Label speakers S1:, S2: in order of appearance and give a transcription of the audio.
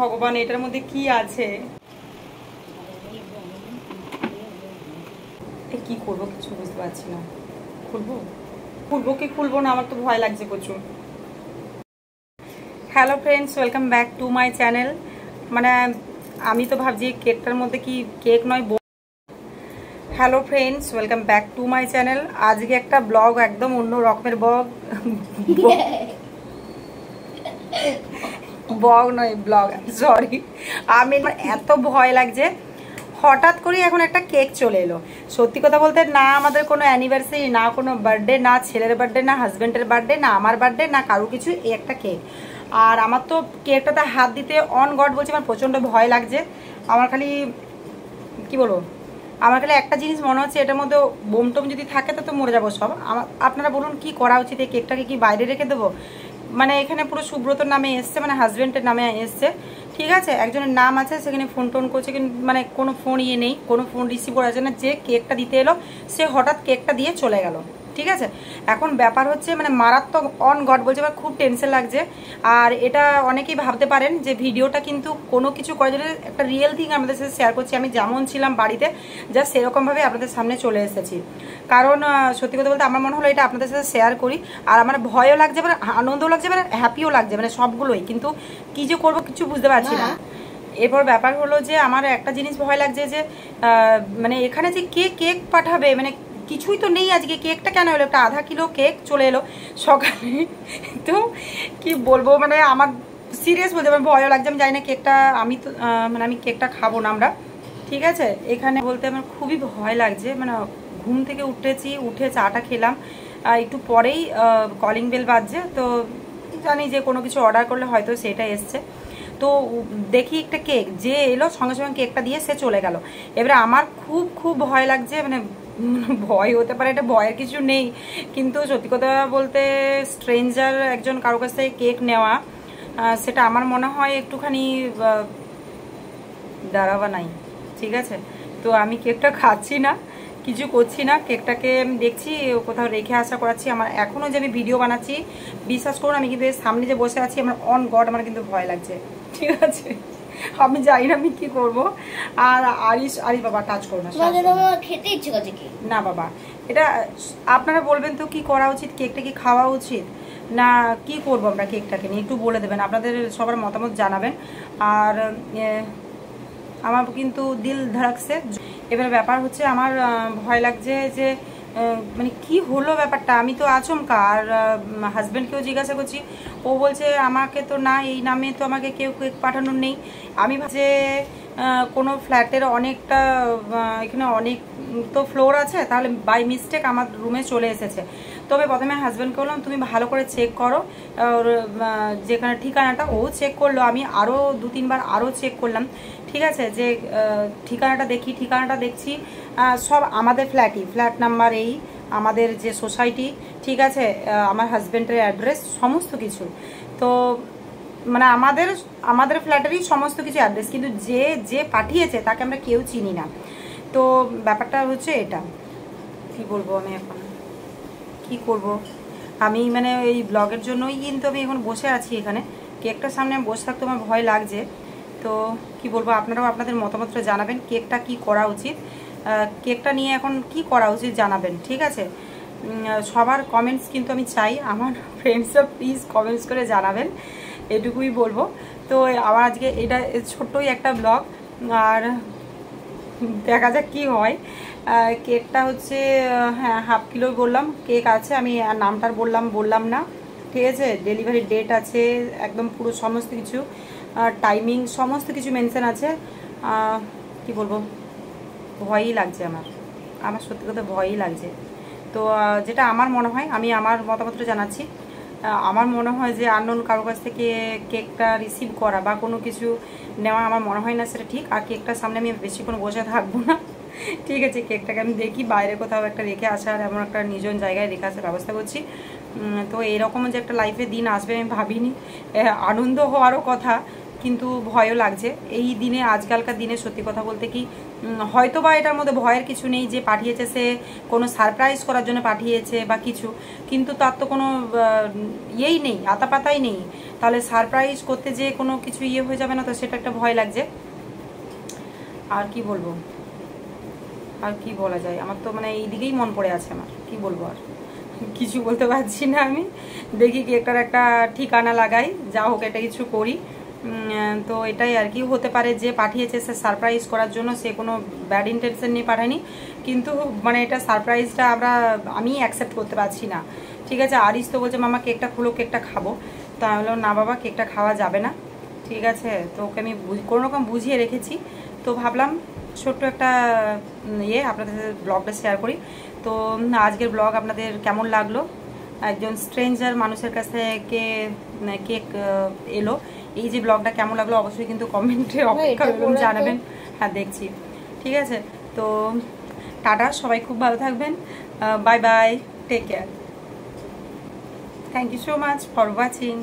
S1: ভগবান এটার মধ্যে কি আছে? এ কি করব কিছু বুঝতে পারছি না। খুলবো? খুলবো কি খুলবো না? আমার তো ভয় লাগছে প্রচুর। Hello friends welcome back to my channel মানে আমি তো ভাবছি কেকটার মধ্যে কি কেক নয় hello friends welcome back to my channel আজকে একটা ব্লগ একদম অন্য রকমের ব্লগ। ব্লগ নয় ব্লগ সরি আমি এত ভয় লাগছে। হঠাৎ করে এখন একটা কেক চলে এলো। সত্যি কথা বলতে না আমাদের কোনো অ্যানিভার্সারি না কোনো বার্থডে না ছেলের বার্থডে না হাজব্যান্ডের বার্থডে না আমার বার্থডে না কারও কিছু এই একটা কেক। আর আমার তো কেকটাতে হাত দিতে অন গড বলছে, আমার প্রচণ্ড ভয় লাগছে। আমার খালি, কি বলব? আমার খালি একটা জিনিস মনে হচ্ছে, এটার মধ্যে বোম টোম যদি থাকে তো তো মরে যাব সব। আপনারা বলুন কি করা উচিত এই কেকটাকে কি বাইরে রেখে দেবো? মানে এখানে পুরো সুব্রতর নামে এসছে মানে হাজব্যান্ডের নামে এসছে। ঠিক আছে? একজনের নাম আছে, সেখানে ফোন টোন করছে, কিন্তু মানে কোনো ফোন ইয়ে নেই, কোনো ফোন রিসিভ করা যায় না যে কেকটা দিতে এলো, সে হঠাৎ কেকটা দিয়ে চলে গেল। ঠিক আছে? এখন ব্যাপার হচ্ছে মানে মারাত্মক অন গড বলছে আমার খুব টেনশন লাগছে। আর এটা অনেকেই ভাবতে পারেন যে ভিডিওটা কিন্তু কোনো কিছু করার জন্য একটা রিয়েল থিং আমাদের সাথে শেয়ার করছি। আমি যেমন ছিলাম বাড়িতে যা সেরকমভাবে আপনাদের সামনে চলে এসেছি। কারণ সত্যি কথা বলতে আমার মনে হলো এটা আপনাদের সাথে শেয়ার করি। আর আমার ভয়ও লাগছে মানে আনন্দও লাগছে মানে হ্যাপিও লাগছে মানে সবগুলোই। কিন্তু কী যে করব কিছু বুঝতে পারছি না। এরপর ব্যাপার হলো যে, আমার একটা জিনিস ভয় লাগছে যে মানে এখানে যে কে কেক পাঠাবে মানে কিছুই তো নেই আজকে, কেকটা কেন এলো? একটা আধা কিলো কেক চলে এলো। সকালে তো কি বলব মানে আমার সিরিয়াস বলতে আমার ভয়ও লাগছে, আমি জানি না কেকটা আমি তো মানে আমি কেকটা খাব না আমরা। ঠিক আছে? এখানে বলতে আমার খুবই ভয় লাগছে মানে ঘুম থেকে উঠেছি, উঠে চাটা খেলাম। একটু পরেই কলিং বেল বাজছে, তো জানি যে কোনো কিছু অর্ডার করলে হয়তো সেটা এসছে। তো দেখি একটা কেক, যে এলো সঙ্গে সঙ্গে কেকটা দিয়ে সে চলে গেল। এবারে আমার খুব খুব ভয় লাগছে মানে ভয় হতে পারে, এটা ভয়ের কিছু নেই। কিন্তু সত্যি কথা বলতে স্ট্রেঞ্জার একজন কারও কাছ থেকে কেক নেওয়া সেটা আমার মনে হয় একটুখানি দাঁড়াবা নাই, ঠিক আছে? তো আমি কেকটা খাচ্ছি না, কিছু করছি না কেকটাকে দেখছি, কোথাও রেখে আসা করাচ্ছি, আমার এখনও যে আমি ভিডিও বানাচ্ছি, বিশ্বাস করুন, আমি কিন্তু সামনে যে বসে আছি, আমার অন গড আমার কিন্তু ভয় লাগছে, ঠিক আছে? আমি জানি না আমি কি করব। আর আরিস আরিস বাবা টাচ করো না
S2: খেতে ইচ্ছে করছে কি?
S1: না বাবা এটা আপনারা বলবেন তো কি করা উচিত কেকটা কি খাওয়া উচিত? না কি করব আমরা কেকটাকে নিয়ে? একটু বলে দেবেন আপনাদের সবার মতামত জানাবেন। আর আমার কিন্তু দিল ধড়াকছে। এবার ব্যাপার হচ্ছে আমার ভয় লাগছে যে মানে কি হলো ব্যাপারটা? আমি তো আচমকা, আর হাজব্যান্ডকেও জিজ্ঞাসা করছি। ও বলছে, আমাকে তো না, এই নামে তো আমাকে কেউ কেক পাঠানোর নেই। আমি যে কোনো ফ্ল্যাটের অনেকটা এখানে অনেক তো ফ্লোর আছে, তাহলে বাই মিস্টেক আমার রুমে চলে এসেছে। তবে প্রথমে হাজব্যান্ডকে বললাম তুমি ভালো করে চেক করো। ওর যেখানে ঠিকানাটা ও চেক করল, আমি আরও দু, তিনবার আরও চেক করলাম। ঠিক আছে? যে ঠিকানাটা দেখি, ঠিকানাটা দেখছি। সব আমাদের ফ্ল্যাটই ফ্ল্যাট নাম্বার এই, আমাদের যে সোসাইটি ঠিক আছে? আমার হাজব্যান্ডের অ্যাড্রেস সমস্ত কিছু। তো মানে আমাদের আমাদের ফ্ল্যাটেরই সমস্ত কিছু অ্যাড্রেস কিন্তু যে যে পাঠিয়েছে, তাকে আমরা কেউ চিনি না। তো, ব্যাপারটা হচ্ছে এটা। কি বলব আমি এখন? কি করব? আমি মানে এই ব্লগের জন্যই কিন্তু আমি এখন বসে আছি এখানে। কেকটার সামনে বসে থাকতে আমার ভয় লাগছে। তো কি বলব, আপনারাও আপনাদের মতামতটা জানাবেন, কেকটা কি করা উচিত? কেকটা নিয়ে এখন কি করা উচিত জানাবেন, ঠিক আছে? সবার কমেন্টস কিন্তু আমি চাই। আমার ফ্রেন্ডসরা প্লিজ কমেন্টস করে জানাবেন, এটুকুই বলব। তো আমার আজকে এটা ছোট্টই একটা ব্লগ আর দেখা যাক কী হয়। কেকটা হচ্ছে হ্যাঁ হাফ কিলো বললাম। কেক আছে, আমি নামটার বললাম বললাম না। ঠিক আছে? ডেলিভারি ডেট আছে, একদম পুরো সমস্ত কিছু। টাইমিং সমস্ত কিছু মেনশন আছে। কি বলব? ভয়ই লাগছে আমার। আমার সত্যি কথা ভয়ই লাগছে। তো যেটা আমার মনে হয়, আমি আমার মতামতটা জানাচ্ছি। আমার মনে হয় যে আননোন কারও কাছ থেকে কেকটা রিসিভ করা বা কোনো কিছু নেওয়া আমার মনে হয় না সেটা ঠিক। আর কেকটার সামনে আমি বেশিক্ষণ বসে থাকব না। ঠিক আছে, কেকটাকে আমি দেখি, বাইরে কোথাও একটা রেখে আসার এমন একটা নিজন জায়গায় রেখে আসার ব্যবস্থা করছি। তো এরকম যে একটা লাইফে দিন আসবে আমি ভাবিনি। আনন্দ হওয়ারও কথা, কিন্তু ভয়ও লাগছে। এই দিনে, আজকালকার দিনে সত্যি কথা বলতে কি হয়তো বা এটার মধ্যে ভয়ের কিছু নেই যে পাঠিয়েছে সে, কোনো সারপ্রাইজ করার জন্য পাঠিয়েছে বা কিছু, কিন্তু তার তো কোনো ইয়েই নেই, আতাপাতাই নেই। তাহলে সারপ্রাইজ করতে যে কোনো কিছু ইয়ে হয়ে যাবে না, তো সেটা একটা ভয় লাগছে। আর কি বলব? আর কি বলা যায়? আমার তো মানে এই দিকেই মন পড়ে আছে আমার। কি বলব আর? কিছু বলতে পারছি না আমি। দেখি কেকটার একটা ঠিকানা লাগাই। যা হোক একটা কিছু করি। তো এটাই আর কি। হতে পারে যে পাঠিয়েছে সে সারপ্রাইজ করার জন্য, সে কোনো ব্যাড ইন্টেনশন নিয়ে পাঠায়নি। কিন্তু মানে এটা সারপ্রাইজটা আমরা, আমি অ্যাকসেপ্ট করতে পারছি না। ঠিক আছে আরিস তো বলছে, মামা, কেকটা খুলো, কেকটা খাব। তো আমি বললাম, না বাবা, কেকটা খাওয়া যাবে না। ঠিক আছে, তো ওকে আমি কোনো রকম বুঝিয়ে রেখেছি। তো ভাবলাম ছোট্ট একটা ইয়ে আপনাদের সাথে ব্লগটা শেয়ার করি। তো আজকের ব্লগ আপনাদের কেমন লাগল? একজন স্ট্রেঞ্জার মানুষের কাছ থেকে কেক এলো। এই যে ব্লগটা কেমন লাগল অবশ্যই কিন্তু কমেন্টে অপেক্ষা
S2: তো-
S1: জানাবেন। হ্যাঁ দেখছি। ঠিক আছে? তো টাটা সবাই খুব ভালো থাকবেন। Bye bye take care thank you so much for watching